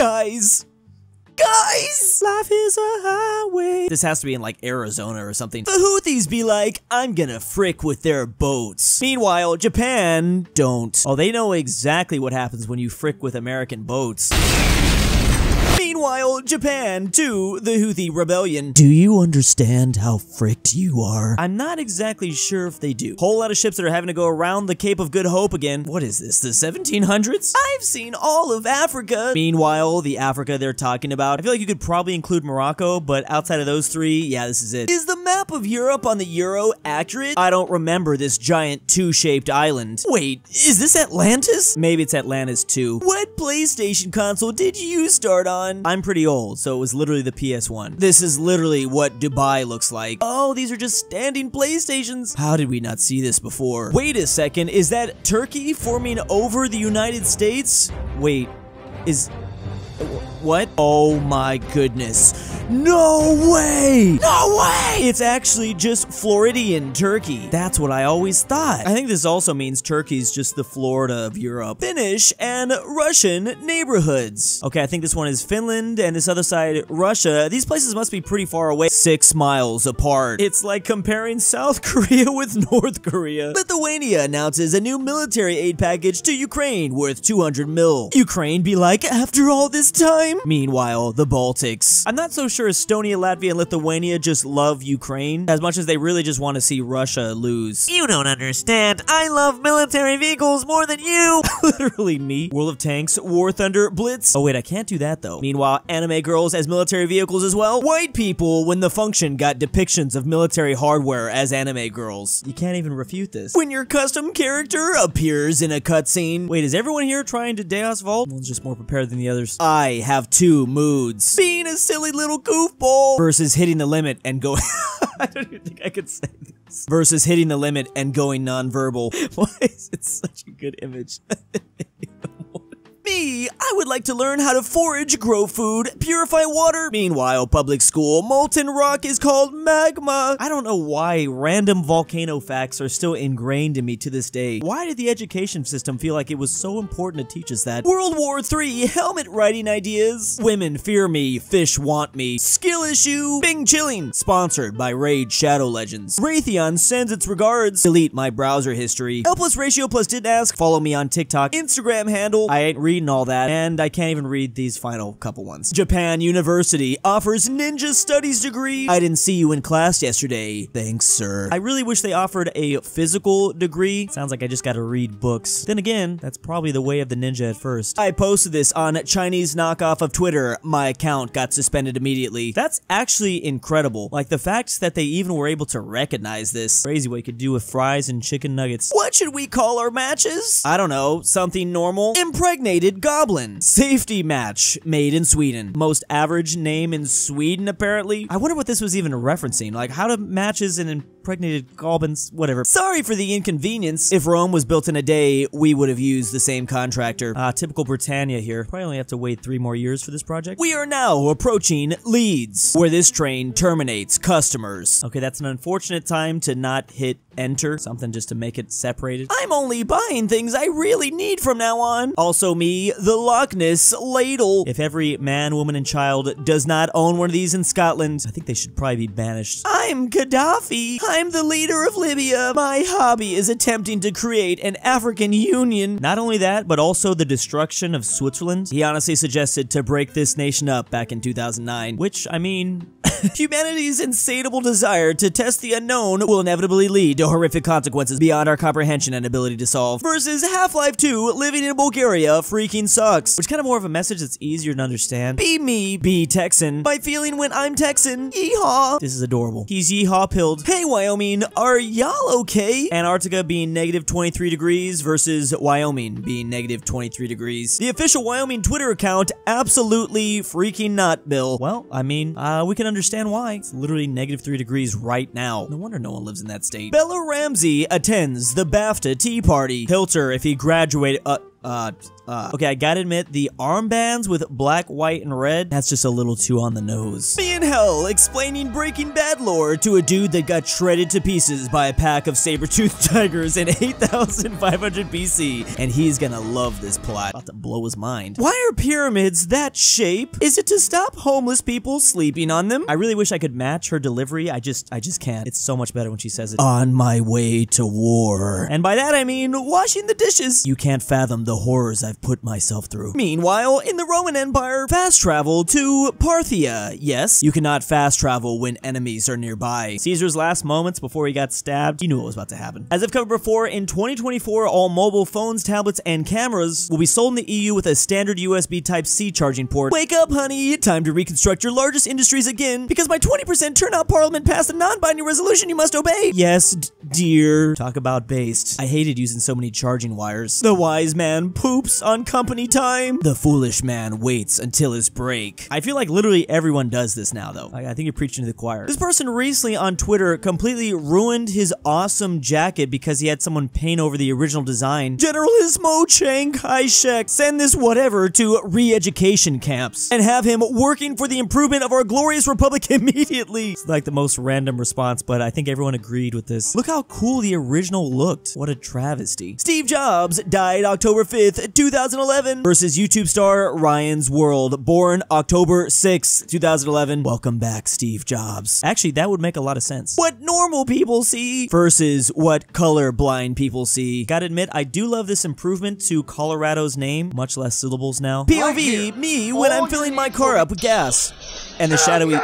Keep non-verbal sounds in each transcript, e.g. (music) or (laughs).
Guys! Guys! Life is a highway. This has to be in like Arizona or something. The Houthis be like, I'm gonna frick with their boats. Meanwhile, Japan don't. Oh, they know exactly what happens when you frick with American boats. Meanwhile, Japan, to the Houthi rebellion. Do you understand how fricked you are? I'm not exactly sure if they do. Whole lot of ships that are having to go around the Cape of Good Hope again. What is this, the 1700s? I've seen all of Africa. Meanwhile, the Africa they're talking about, I feel like you could probably include Morocco, but outside of those three, yeah, this is it. Is the map of Europe on the Euro accurate? I don't remember this giant two-shaped island. Wait, is this Atlantis? Maybe it's Atlantis too. What PlayStation console did you start on? I'm pretty old, so it was literally the PS1. This is literally what Dubai looks like. Oh, these are just standing PlayStations. How did we not see this before? Wait a second, is that Turkey forming over the United States? Wait, is... What? Oh my goodness. No way! No way! It's actually just Floridian Turkey. That's what I always thought. I think this also means Turkey's just the Florida of Europe. Finnish and Russian neighborhoods. Okay, I think this one is Finland and this other side, Russia. These places must be pretty far away. Six miles apart. It's like comparing South (laughs) Korea with North Korea. Lithuania announces a new military aid package to Ukraine worth 200 mil. Ukraine be like, after all this time? Meanwhile, the Baltics. I'm not so sure Estonia, Latvia, and Lithuania just love Ukraine as much as they really just want to see Russia lose. You don't understand. I love military vehicles more than you. (laughs) Literally me. World of Tanks, War Thunder, Blitz. Oh wait, I can't do that though. Meanwhile, anime girls as military vehicles as well. White people when the function got depictions of military hardware as anime girls. You can't even refute this. When your custom character appears in a cutscene. Wait, is everyone here trying to Deus Vult? One's just more prepared than the others. I have two moods. Being a silly little goofball versus hitting the limit and going. (laughs) I don't even think I could say this. Versus hitting the limit and going nonverbal. (laughs) Why is it such a good image? (laughs) Me, I would like to learn how to forage, grow food, purify water. Meanwhile, public school, molten rock is called magma. I don't know why random volcano facts are still ingrained in me to this day. Why did the education system feel like it was so important to teach us that? World War III helmet writing ideas. Women fear me, fish want me. Skill issue, Bing Chilling. Sponsored by Raid Shadow Legends. Raytheon sends its regards. Delete my browser history. L plus ratio plus didn't ask. Follow me on TikTok, Instagram handle. I ain't reading all that, and I can't even read these final couple ones. Japan University offers ninja studies degree. I didn't see you in class yesterday. Thanks, sir. I really wish they offered a physical degree. Sounds like I just gotta read books. Then again, that's probably the way of the ninja at first. I posted this on Chinese knockoff of Twitter. My account got suspended immediately. That's actually incredible. Like the fact that they even were able to recognize this. Crazy what you could do with fries and chicken nuggets. What should we call our matches? I don't know. Something normal? Impregnated Goblin. Safety match made in Sweden. Most average name in Sweden, apparently. I wonder what this was even referencing. Like, how do matches and impregnated goblins, whatever. Sorry for the inconvenience. If Rome was built in a day, we would have used the same contractor. Ah, uh, typical Britannia here. Probably only have to wait three more years for this project. We are now approaching Leeds, where this train terminates customers. Okay, that's an unfortunate time to not hit enter, something just to make it separated. I'm only buying things I really need from now on. Also me, the Loch Ness ladle. If every man, woman, and child does not own one of these in Scotland, I think they should probably be banished. I'm Gaddafi. I'm the leader of Libya. My hobby is attempting to create an African Union. Not only that, but also the destruction of Switzerland. He honestly suggested to break this nation up back in 2009, which, I mean, (laughs) humanity's insatiable desire to test the unknown will inevitably lead to horrific consequences beyond our comprehension and ability to solve. Versus Half-Life 2, living in Bulgaria freaking sucks. Which kind of more of a message that's easier to understand. Be me, be Texan, by feeling when I'm Texan. Yeehaw. This is adorable. He's yeehaw pilled. Hey Wyoming, are y'all okay? Antarctica being negative 23 degrees versus Wyoming being negative 23 degrees. The official Wyoming Twitter account absolutely freaking not, Bill. Well, I mean, uh, we can understand why. It's literally negative 3 degrees right now. No wonder no one lives in that state. Bella Ramsey attends the BAFTA Tea Party. Hilter if he graduated- uh, uh, Uh, okay, I gotta admit, the armbands with black, white, and red, that's just a little too on the nose. Me in hell, explaining Breaking Bad lore to a dude that got shredded to pieces by a pack of saber-toothed (laughs) tigers in 8500 BC, and he's gonna love this plot. About to blow his mind. Why are pyramids that shape? Is it to stop homeless people sleeping on them? I really wish I could match her delivery. I just, I just can't. It's so much better when she says it. On my way to war. And by that I mean washing the dishes. You can't fathom the horrors I've put myself through. Meanwhile, in the Roman Empire, fast travel to Parthia. Yes, you cannot fast travel when enemies are nearby. Caesar's last moments before he got stabbed, you knew what was about to happen. As I've covered before, in 2024, all mobile phones, tablets, and cameras will be sold in the EU with a standard USB Type-C charging port. Wake up, honey! Time to reconstruct your largest industries again, because my 20% turnout parliament passed a non-binding resolution you must obey! Yes, dear. Talk about based. I hated using so many charging wires. The wise man poops on company time. The foolish man waits until his break. I feel like literally everyone does this now, though. I, I think you're preaching to the choir. This person recently on Twitter completely ruined his awesome jacket because he had someone paint over the original design. Generalissimo Chiang Kai-shek, send this whatever to re-education camps and have him working for the improvement of our glorious republic (laughs) immediately. It's like the most random response, but I think everyone agreed with this. Look how cool the original looked. What a travesty. Steve Jobs died October 5th, 2011 versus YouTube star Ryan's World, born October 6th, 2011. Welcome back, Steve Jobs. Actually, that would make a lot of sense. What normal people see versus what color blind people see. Gotta admit, I do love this improvement to Colorado's name. Much less syllables now. POV, me when I'm filling my car up with gas. And the shadowy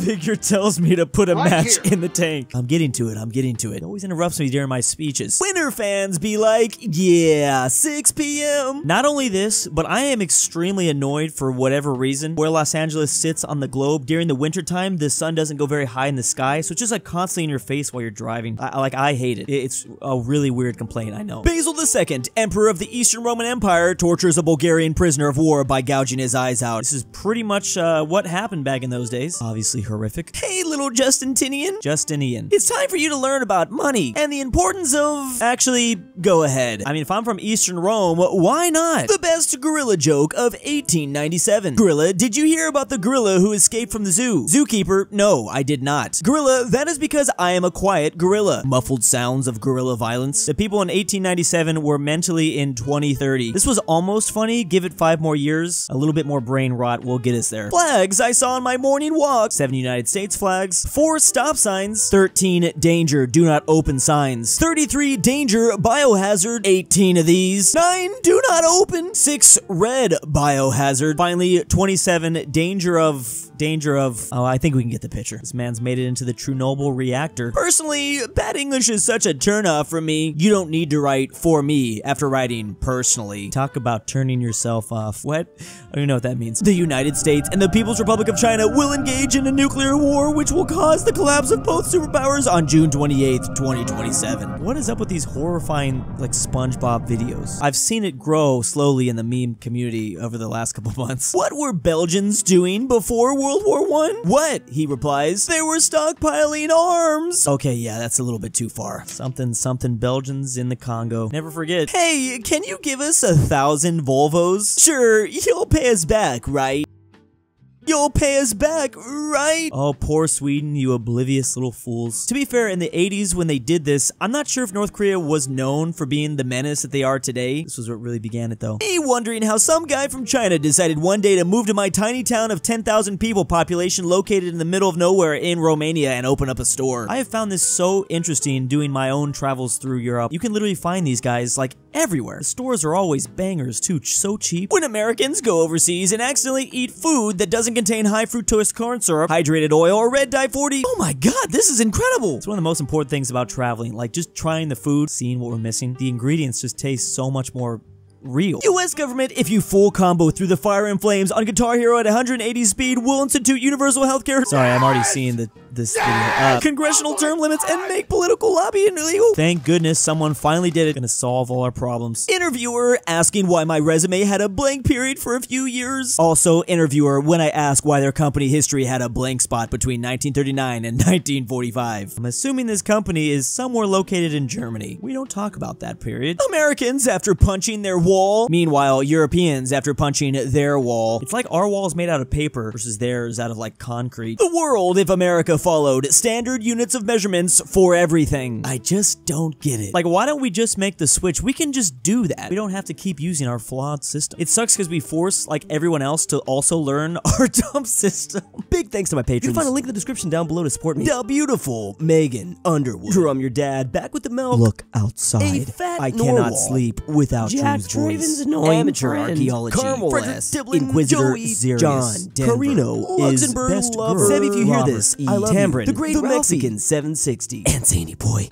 (laughs) figure tells me to put a match in the tank. I'm getting to it. I'm getting to it. It always interrupts me during my speeches. Winter fans be like, yeah, 6 p.m. Not only this, but I am extremely annoyed for whatever reason where Los Angeles sits on the globe during the wintertime, the sun doesn't go very high in the sky, so it's just like constantly in your face while you're driving. I, like, I hate it. It's a really weird complaint, I know. Basil II, Emperor of the Eastern Roman Empire, tortures a Bulgarian prisoner of war by gouging his eyes out. This is pretty much uh, what happened back in those days. Obviously horrific. Hey, little Justinian. Justinian. It's time for you to learn about money and the importance of... Actually, go ahead. I mean, if I'm from Eastern Rome, why not? The best gorilla joke of 1897. Gorilla, did you hear about the gorilla who escaped from the zoo? Zookeeper, no, I did not. Gorilla, that is because I am a quiet gorilla. Muffled sounds of gorilla violence. The people in 1897 were mentally in 2030. This was almost funny. Give it five more years. A little bit more brain rot will get us there. Flags I saw on my morning walk. Seven United States flags. Four stop signs. 13 danger, do not open signs. 33 danger, biohazard. 18 of these. 9 do not open. 6 red biohazard. Finally, 27 danger of danger of oh I think we can get the picture. This man's made it into the Chernobyl reactor. Personally, bad English is such a turnoff for me. You don't need to write for me after writing personally. Talk about turning yourself off. What? I don't even know what that means. The United States and the People's Republic of China will engage in a nuclear war which will cause the collapse of both superpowers on June 28th, 2027. What is up with these horrifying like SpongeBob videos? I've seen it grow slowly in the meme community over the last couple (laughs) months. What were Belgians doing before World War One? What? He replies, they were stockpiling arms. Okay, yeah, that's a little bit too far. Something, something Belgians in the Congo. Never forget. Hey, can you give us a thousand Volvos? Sure, you'll pay us back, right? You'll pay us back, right? Oh, poor Sweden, you oblivious little fools. To be fair, in the 80s when they did this, I'm not sure if North Korea was known for being the menace that they are today. This was what really began it though. Me wondering how some guy from China decided one day to move to my tiny town of 10,000 people population located in the middle of nowhere in Romania and open up a store. I have found this so interesting doing my own travels through Europe. You can literally find these guys like everywhere. The stores are always bangers too, so cheap. When Americans go overseas and accidentally eat food that doesn't contain high fructose corn syrup, hydrated oil, or red dye 40. Oh my god, this is incredible! It's one of the most important things about traveling, like just trying the food, seeing what we're missing. The ingredients just taste so much more real. US government, if you full combo through the fire and flames on Guitar Hero at 180 speed, will institute universal healthcare. Sorry, I'm already seeing the this video up. Congressional term limits and make political lobbying illegal. Thank goodness someone finally did it. Gonna solve all our problems. Interviewer asking why my resume had a blank period for a few years. Also, interviewer when I ask why their company history had a blank spot between 1939 and 1945. I'm assuming this company is somewhere located in Germany. We don't talk about that period. Americans after punching their wall. Meanwhile, Europeans after punching their wall. It's like our wall is made out of paper versus theirs out of like concrete. The world if America followed standard units of measurements for everything. I just don't get it. Like, why don't we just make the switch? We can just do that. We don't have to keep using our flawed system. It sucks because we force like everyone else to also learn (laughs) our dumb system. Big thanks to my patrons. You can find a link in the description down below to support me. The beautiful Megan Underwood. Drum your dad back with the milk. Look outside. A fat I cannot sleep without Jack Drew's voice. Amateur friend. archaeology. Carmel Fredrik S. Tibblin, Inquisitor Joey, Xarius. John Denver. Kirino is best lover. if you hear Robert this, E. I love. Tambrin. The great the Ralphy. Mexican 760. and Zany Boy.